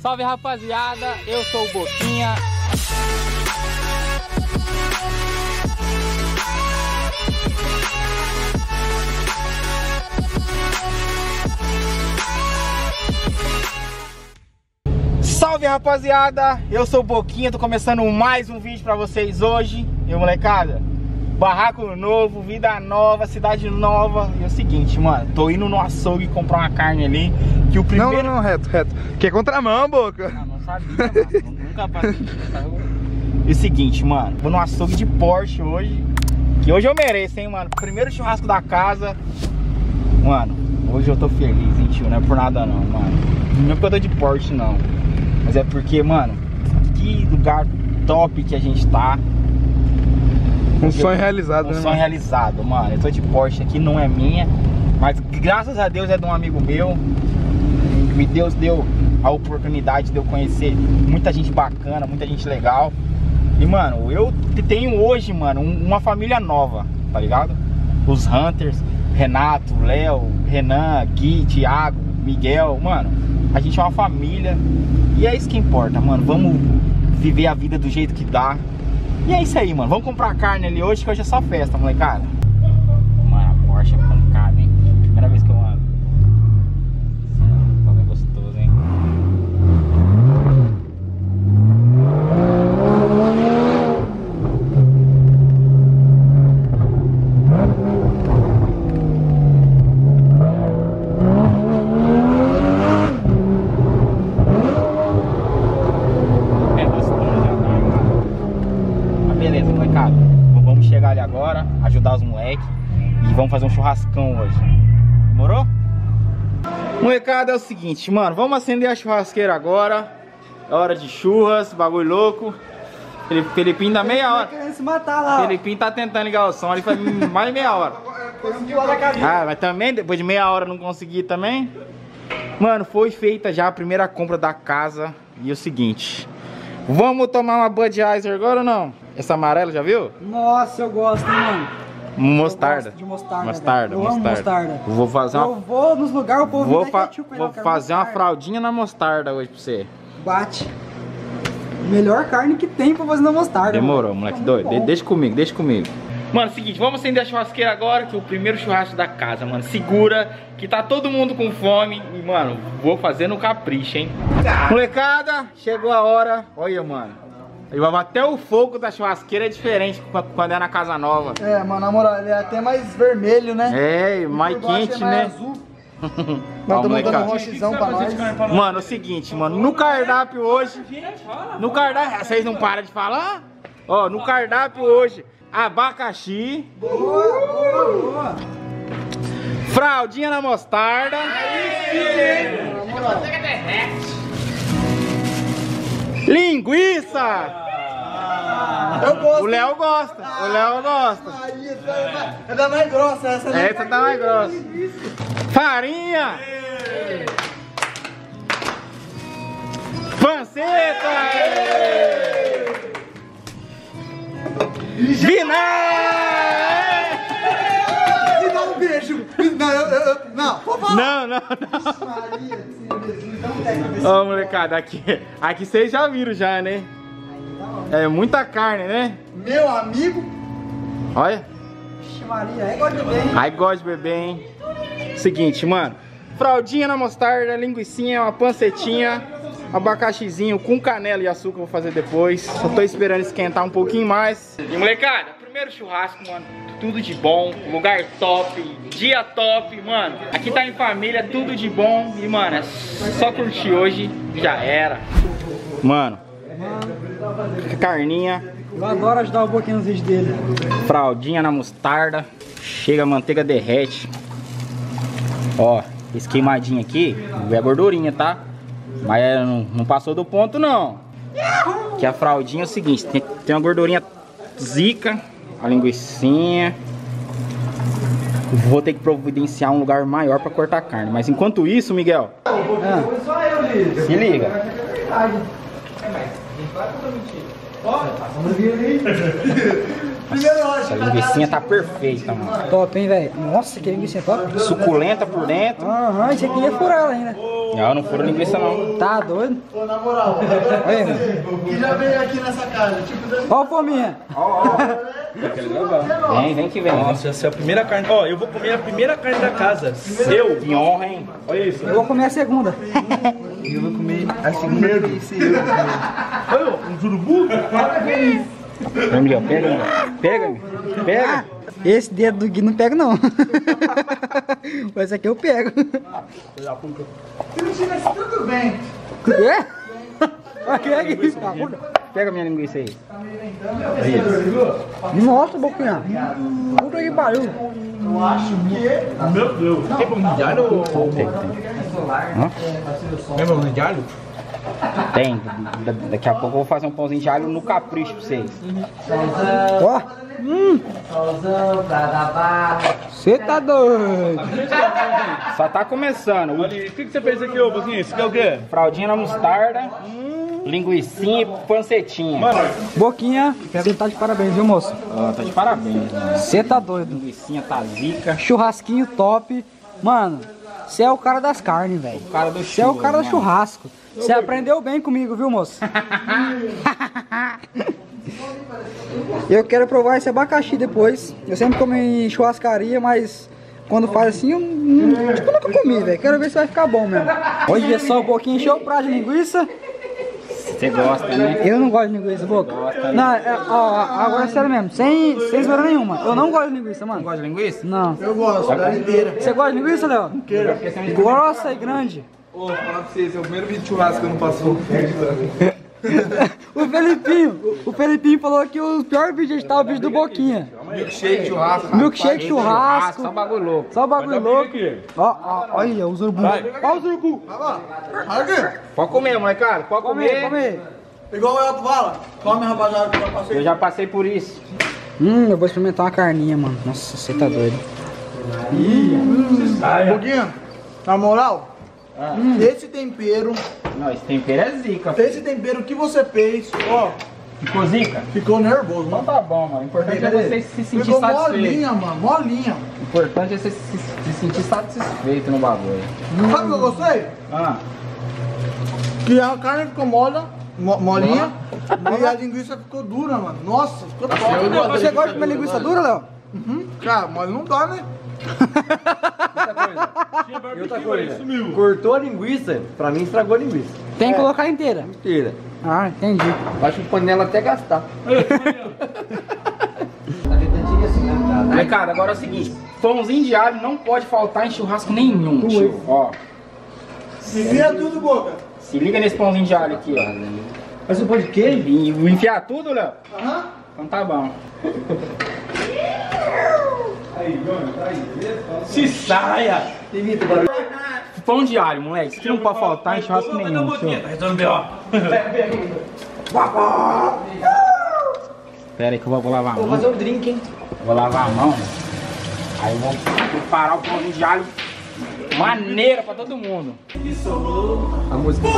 Salve rapaziada, eu sou o Boquinha. Salve rapaziada, eu sou o Boquinha, tô começando mais um vídeo pra vocês hoje. E molecada, barraco novo, vida nova, cidade nova. E é o seguinte, mano, tô indo no açougue comprar uma carne ali. Que o primeiro. Não, não, não, reto, reto. Que é contramão, boca. Não, não sabia, mano. Nunca passei. E o seguinte, mano, vou no açougue de Porsche hoje. Que hoje eu mereço, hein, mano. Primeiro churrasco da casa. Mano, hoje eu tô feliz, hein, tio. Não é por nada não, mano. Não é porque eu tô de Porsche, não. Mas é porque, mano, que lugar top que a gente tá. Um sonho realizado, Um né? sonho mano? realizado, mano. Eu tô de Porsche aqui, não é minha. Mas graças a Deus é de um amigo meu. E Deus deu a oportunidade de eu conhecer muita gente bacana, muita gente legal. E, mano, eu tenho hoje, mano, um- uma família nova, tá ligado? Os Hunters, Renato, Léo, Renan, Gui, Thiago, Miguel, mano, a gente é uma família. E é isso que importa, mano. Vamos viver a vida do jeito que dá. E é isso aí, mano. Vamos comprar carne ali hoje, que hoje é só festa, molecada. Mano, a Porsche é pancada, hein? Primeira vez que eu ando. Esse bagulho é gostoso, hein? É gostoso, já tá, mano. Mas beleza, molecada. V- Vamos chegar ali agora, ajudar os moleques e vamos fazer um churrascão hoje. Demorou? Molecada, é o seguinte, mano, vamos acender a churrasqueira agora. É hora de churras, bagulho louco. Felipinho dá meia hora. querendo se matar lá. Felipinho tá tentando ligar o som ali faz mais de meia hora. Ah, mas também, depois de meia hora não consegui também. Mano, foi feita já a primeira compra da casa. E é o seguinte. Vamos tomar uma Budweiser agora ou não? Essa amarela, já viu? Nossa, eu gosto, hein, mano. Mostarda. de mostarda, Mostarda, velho. Eu mostarda. mostarda. Vou fazer Eu uma, vou nos lugares, o povo vou fa- ketchup, vou eu fazer uma mostarda. fraldinha na mostarda hoje pra você. Bate. Melhor carne que tem pra fazer na mostarda. Demorou, mano. moleque Fica doido. De- deixa comigo, deixa comigo. Mano, seguinte, vamos acender a churrasqueira agora, que é o primeiro churrasco da casa, mano. Segura, que tá todo mundo com fome. E, mano, vou fazer no capricho, hein? Molecada, chegou a hora. Olha, mano. Até o fogo da churrasqueira é diferente qu- quando é na casa nova. É, mano, na moral, ele é até mais vermelho, né? É, mais baixo quente, é mais né? Azul. Nós estamos dando um rochizão pra nós. Mano, é o seguinte, mano, no cardápio hoje. No cardápio. Vocês não param de falar? Ó, no cardápio hoje, abacaxi, Boa, boa, boa. fraldinha na mostarda. Linguiça! Eu gosto. O Léo gosta, o Léo gosta. Aí, essa é da- é da mais grossa, essa né? Essa tá mais grossa. Farinha! Panceta! Vinagre! Não, por favor. Não, não, não. Jesus, dá um técnico. Ó, molecada, aqui, aqui vocês já viram já, né? É muita carne, né? Meu amigo. Olha. Vixe, Maria, é igual de bem. Ai, gosto de beber, hein? Seguinte, mano. Fraldinha na mostarda, linguiçinha, uma pancetinha, abacaxizinho com canela e açúcar vou fazer depois. Só tô esperando esquentar um pouquinho mais. E molecada, primeiro churrasco, mano. Tudo de bom, lugar top, dia top, mano. Aqui tá em família, tudo de bom. E, mano, é só curtir hoje, já era. Mano, carninha, Eu adoro ajudar o Boquinha nos vídeos dele. fraldinha na mostarda. Chega, a manteiga derrete. Ó, esse queimadinho aqui é a gordurinha, tá? Mas é, não, não passou do ponto, não. Que a fraldinha é o seguinte, tem, tem uma gordurinha zica, a linguiçinha. Vou ter que providenciar um lugar maior pra cortar a carne. Mas enquanto isso, Miguel, se liga. Essa linguiça tá perfeita, mano. Top, hein, velho? Nossa, que linguiça top. Suculenta por dentro. Aham, isso aqui é furar ela ainda. Não, não fura linguiça não. Tá doido? Ô, na moral, Olha, que já veio aqui nessa casa, tipo, Ó, fominha. Vem, vem que vem. Nossa, essa é a primeira carne. Ó, eu vou comer a primeira carne da casa. Seu. Que honra, hein? Olha isso. Eu vou comer a segunda. Eu vou comer a segunda vez. Olha, um jurubu. Vem, Miguel, pega, Miguel. Pega, Miguel. Pega. Esse dedo do Gui não pego, não. Mas esse aqui eu pego. Se não tivesse tudo bem. É? Aqui Gui. Pega minha linguiça aí. Me mostra, boquinha. Puta que pariu. Eu acho que Meu Deus. Tem de alho ou... Tem pão de alho? Tem. Da- Daqui a pouco eu vou fazer um pãozinho de alho no capricho pra vocês. Ó. Hum. Você tá doido. Só tá começando. O que, que você fez aqui, ô Boquinha? Isso aqui é o quê? fraldinha na mostarda, linguicinha e pancetinha. Mano, Boquinha, você tá de parabéns, viu, moço? Ó, tá de parabéns. Você tá doido. Linguicinha tá zica. Churrasquinho top. Mano, você é o cara das carnes, velho. O cara do Você é o cara do mano. churrasco. Você aprendeu bem comigo, viu, moço? eu quero provar esse abacaxi depois. Eu sempre comi em churrascaria, mas quando faz assim, eu não- tipo, nunca comi, velho. Quero ver se vai ficar bom mesmo. Hoje é só um pouquinho, encheu o prato de linguiça. Você gosta, né? Eu não gosto de linguiça, boca. Não, é, ó, agora sério mesmo, sem, sem zoeira nenhuma. Eu não gosto de linguiça, mano. Gosta de linguiça? Não. eu gosto da inteira. Você gosta de linguiça, Léo? Grossa e grande. Ô, falar pra vocês, é o primeiro vídeo de churrasco que não passou. O Felipinho, o Felipinho falou que o pior vídeo de o vídeo do Boquinha. Milkshake, churrasco. Milkshake, churrasco, Só bagulho louco. só bagulho louco. aqui. Ó, ó, olha os urubu. Ó os urubu. Pode comer, molecada. Pode Come, comer. come. Igual o Elton fala. Come, rapaziada, que eu já Eu passei. já passei por isso. Hum, eu vou experimentar uma carninha, mano. Nossa, você tá doido. Um pouquinho. Na moral, esse tempero, Não, esse tempero é zica. esse tempero que você fez, ó, Ficou zica? ficou nervoso, Então mano. tá bom, mano. O importante é você se sentir Ficou satisfeito. molinha, mano, molinha. O importante é você se, se sentir satisfeito no bagulho. Sabe o que eu gostei? Ah, Que a carne ficou mola, mo- molinha, e a linguiça ficou dura, mano. Nossa, ficou top. Você gosta de comer linguiça dura, Léo? Uhum. Cara, mole não dá, né? E outra coisa. Sumiu. Cortou a linguiça, pra mim estragou a linguiça Tem que colocar inteira. inteira. Ah, entendi. Acho que panela até gastar. molecada, agora é o seguinte: pãozinho de alho não pode faltar em churrasco nenhum, tio. Ó, Enfia tudo, boca. se liga nesse pãozinho de alho aqui, ó. Mas o pão de queijo? Vou enfiar tudo, Léo? Aham. Então tá bom. Se saia. Pão de alho, moleque. Isso aqui não pode faltar em churrasco nenhum. Tá resolvendo B.O. Pera aí que eu vou, vou lavar a Vou mão. fazer um drink, hein? Vou lavar a mão. Aí eu vou preparar o pãozinho de alho maneiro pra todo mundo. A música.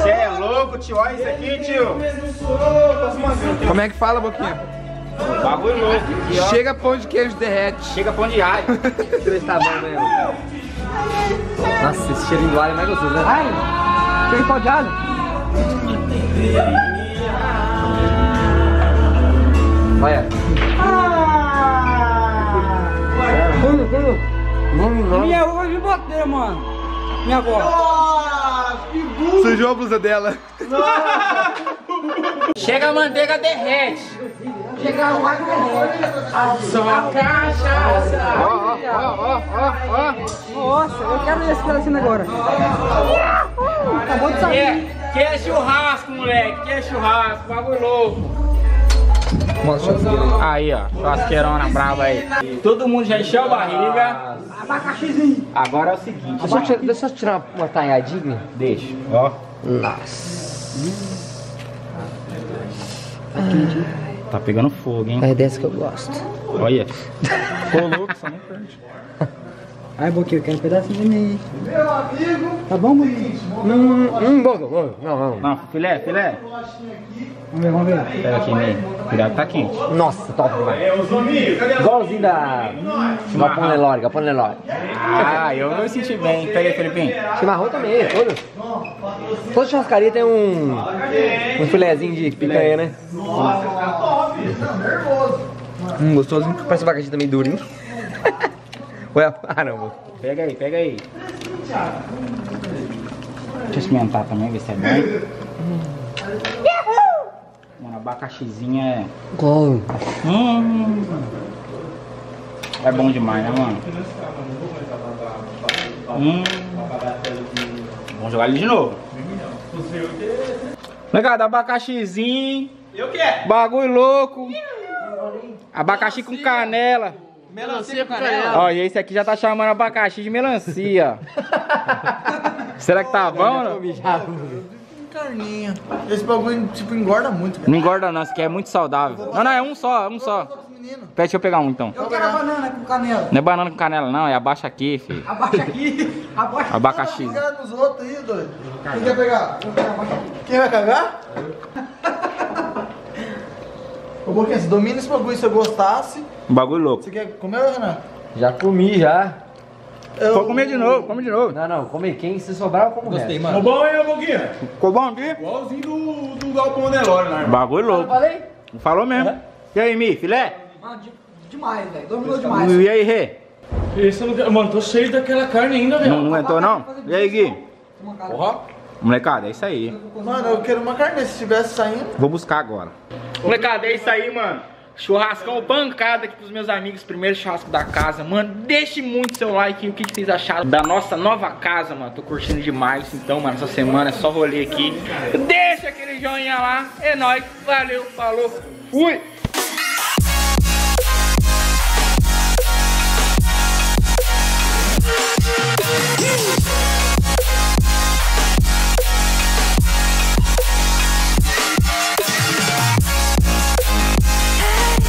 Você é louco, tio? Olha isso aqui, tio. Como é que fala, Boquinha? Bagulho louco aqui, ó. Chega pão de queijo derrete. Chega pão de alho. Esse tá bom mesmo. Nossa, esse cheirinho do alho é mais gostoso, né? Ai, tem pão de alho? Olha. Tudo, tudo. Minha avó vai me bater, mano. Minha avó. Sujou a blusa dela. Chega a manteiga derrete. Chegar o alho Só cachaça. Ó, ó, ó, ó, ó. Nossa, eu quero esse pedacinho agora. Acabou de Que sair. é, que é churrasco, moleque. Que é churrasco. Bagulho louco. Mostra a churrasqueira aí. Aí, ó. Churrasqueirona brava aí. Todo mundo já encheu a barriga. Abacaxizinho. Agora é o seguinte. Deixa eu, tirar, deixa eu tirar uma talhadinha. Deixa. Ó. Nossa. Tá pegando fogo, hein? É dessa que eu gosto. Olha. Ficou louco, só não perde. Ai, Boquinha, eu quero um pedacinho de mim. Meu amigo, Tá bom, Boquinha? Hum, hum, bom, bom. Não, não. Não, filé, filé. Vamos ver, vamos ver. Pega aqui, Ney. Cuidado tá quente. Nossa, top demais. Igualzinho da Galpão Nelore, Galpão Nelore. Ah, eu me senti bem. Pega aí, Felipinho. Chimarrão também, todas. Toda churrascaria tem um, um filézinho de picanha, né? Hum, gostosinho. Parece um abacaxi também durinho. Ué, não. Pega aí, pega aí. Deixa eu experimentar também, ver se é bom. Mano, abacaxizinho é. Gol. Hum. É bom demais, né, mano? Hum. Vamos jogar ele de novo. Legal, abacaxizinho. Eu quero. Bagulho louco. Abacaxi com canela. Melancia com canela. Ó, e esse aqui já tá chamando abacaxi de melancia. Será que tá bom? Não, carninha. Esse bagulho, tipo, engorda muito, cara. não engorda não, esse aqui é muito saudável. Não, não, é um só, é um só. Deixa eu pegar um então. Eu quero a banana com canela. Não é banana com canela não, é abaixa aqui, filho. Abaixa aqui. Abaixa. Abacaxi. Cagar nos outros aí, doido. Quem quer pegar? Quem vai cagar? Ô, Boquinha, domina esse bagulho se eu gostasse. Bagulho louco. Você quer comer, Renan? Já comi, já. Eu... Vou comer de novo, come de novo. Não, não, come quem se sobrar eu como Gostei, Tá bom, hein, Boquinha? Ficou bom aqui? Igualzinho do, do Galpão Nelore, né, irmão? Bagulho louco. Falei? Falou mesmo. E aí, Mi, filé? Mano, de- demais, velho. Dominou demais. E aí, Rê? Esse não quero. Mano, tô cheio daquela carne ainda, velho. Não, não aguentou não? E aí, Gui? Porra. Molecada, é isso aí. Mano, eu quero uma carne se estivesse saindo. Vou buscar agora. Molecada, é isso aí, mano. Churrascão pancada aqui pros meus amigos, primeiro churrasco da casa, mano. Deixe muito seu like, o que, que vocês acharam da nossa nova casa, mano. Tô curtindo demais, então, mano, essa semana é só rolê aqui. Deixa aquele joinha lá, é nóis, valeu, falou, fui!